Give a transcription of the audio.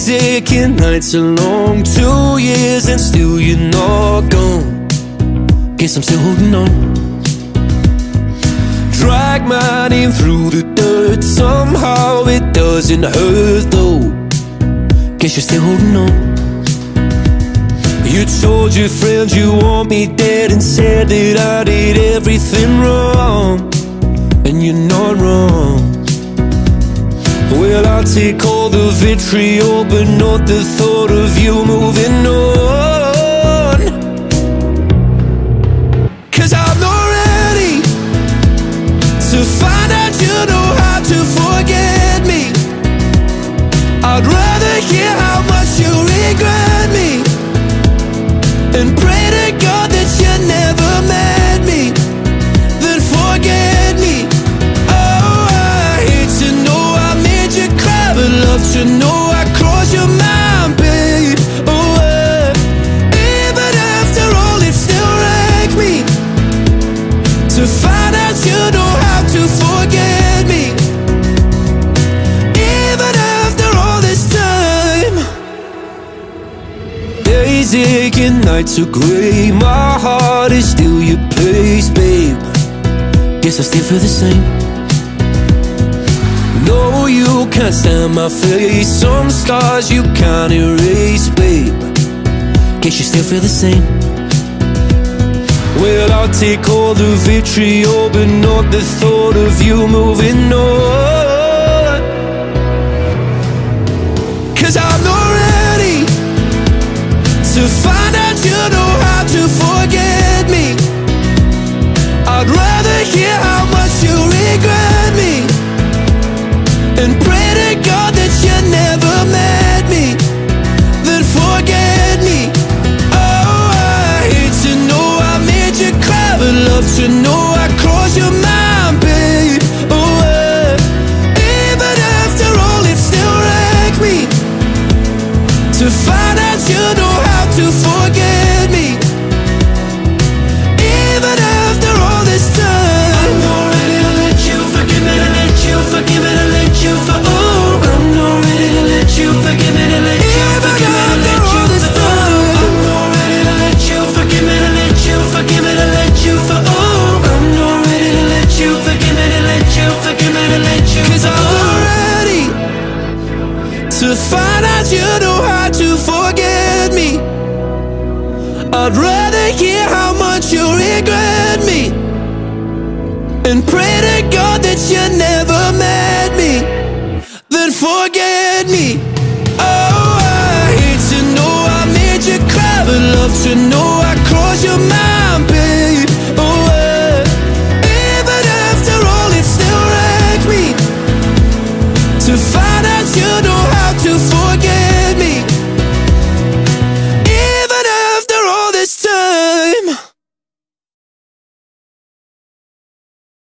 Days aching, nights long Two years and still you're not gone. Guess I'm still holding on. Drag my name through the dirt Somehow it doesn't hurt though. Guess you're still holding on. You told your friends you want me dead And said that I did everything wrong And you're not wrong well, I'll take all the vitriol, but not the thought of you moving on. Cause I'm not ready to find out you know how to forget me. I'd rather Days aching, nights are gray. My heart is still your place, babe. Guess I still feel the same. No, you can't stand my face. Some scars you can't erase, babe. Guess you still feel the same. Well, I'll take all the vitriol, but not the thought of you moving on. Know I your mind, babe. Oh, uh, even after all, it still wrecked me to find out you know how to forget me. Even after all this time, I'm not ready to let you forgive me, to let you forgive me, to let you for oh, I'm not ready to let you forgive me, to let you to find out you know how to forget me. I'd rather hear how much you regret me to